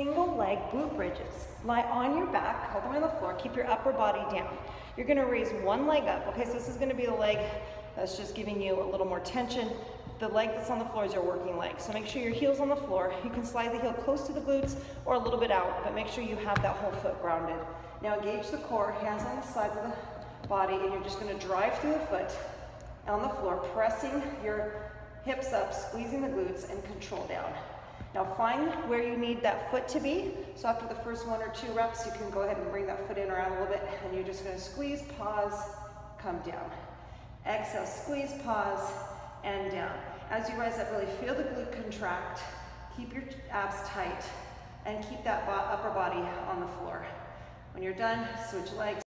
single leg glute bridges. Lie on your back, hold them on the floor, keep your upper body down. You're gonna raise one leg up, okay? So this is gonna be the leg that's just giving you a little more tension. The leg that's on the floor is your working leg. So make sure your heel's on the floor. You can slide the heel close to the glutes or a little bit out, but make sure you have that whole foot grounded. Now engage the core, hands on the sides of the body, and you're just gonna drive through the foot on the floor, pressing your hips up, squeezing the glutes, and control down. Now find where you need that foot to be. So after the first one or two reps, you can go ahead and bring that foot in around a little bit, and you're just gonna squeeze, pause, come down. Exhale, squeeze, pause, and down. As you rise up, really feel the glute contract, keep your abs tight, and keep that upper body on the floor. When you're done, switch legs.